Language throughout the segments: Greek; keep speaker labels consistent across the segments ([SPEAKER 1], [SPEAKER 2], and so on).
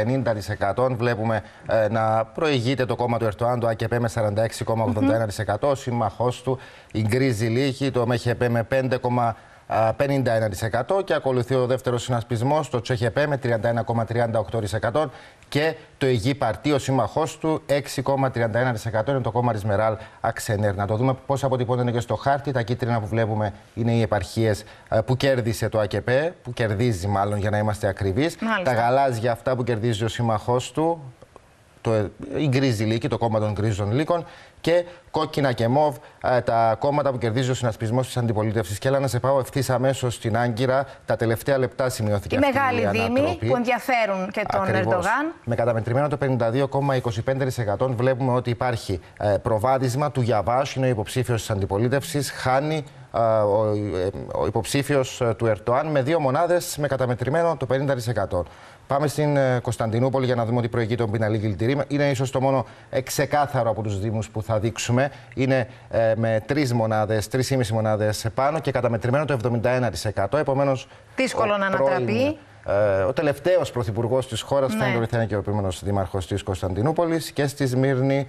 [SPEAKER 1] 50% βλέπουμε ε, να προηγείται το κόμμα του Ερτοάν, το ΑΚΕΠ με 46,81%, ο σύμμαχός του η Γκρίζη Λύχη, το ΜΕΧΕΠ με 5,51% και ακολουθεί ο δεύτερος συνασπισμός, το ΤΣΕΧΕΠ με 31,38% και το Αιγύ Παρτί, ο σύμμαχός του, 6,31% είναι το κόμμα Ρισμεράλ Αξενέρ. Να το δούμε πώς αποτυπώνεται και στο χάρτη. Τα κίτρινα που βλέπουμε είναι οι επαρχίες ε, που κέρδισε το ΑΚΕΠ, που κερδίζει μάλλον για να είμαστε ακριβείς. Τα γαλάζια αυτά που κερδίζει ο σύμμαχός του, το, η γκρίζη λύκη, το κόμμα των γκρίζων λύκων και κόκκινα και μοβ ε, τα κόμματα που κερδίζει ο συνασπισμός της αντιπολίτευσης. Και έλα να σε πάω ευθύς αμέσως στην Άγκυρα. Τα τελευταία λεπτά σημειώθηκε
[SPEAKER 2] η
[SPEAKER 1] αυτή
[SPEAKER 2] μεγάλη
[SPEAKER 1] η
[SPEAKER 2] δήμη που ενδιαφέρουν και τον
[SPEAKER 1] Ακριβώς.
[SPEAKER 2] Ερντογάν.
[SPEAKER 1] Με καταμετρημένο το 52,25% βλέπουμε ότι υπάρχει ε, προβάδισμα του Γιαβάς, είναι ο υποψήφιος της αντιπολίτευσης. Χάνει ε, ο, ο υποψήφιος του Ερτοάν με δύο μονάδες με καταμετρημένο το 50%. Πάμε στην Κωνσταντινούπολη για να δούμε ότι προηγεί τον Πιναλή Κιλτηρή. Είναι ίσως το μόνο ξεκάθαρο από τους Δήμους που θα δείξουμε. Είναι ε, με τρεις μονάδες, τρεις ήμιση μονάδες πάνω και καταμετρημένο το 71%. Επομένως.
[SPEAKER 2] Δύσκολο να ανατραπεί.
[SPEAKER 1] Ε, ο τελευταίος πρωθυπουργός της χώρας ναι. θα είναι και ο επόμενο δήμαρχος της Κωνσταντινούπολης και στη Σμύρνη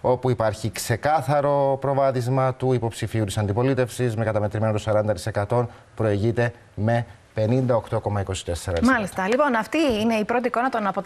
[SPEAKER 1] όπου υπάρχει ξεκάθαρο προβάδισμα του υποψηφίου της αντιπολίτευσης με καταμετρημένο το 40% προηγείται με 58,24%.
[SPEAKER 2] Μάλιστα. Λοιπόν, αυτή είναι η πρώτη εικόνα των αποτελεσμάτων.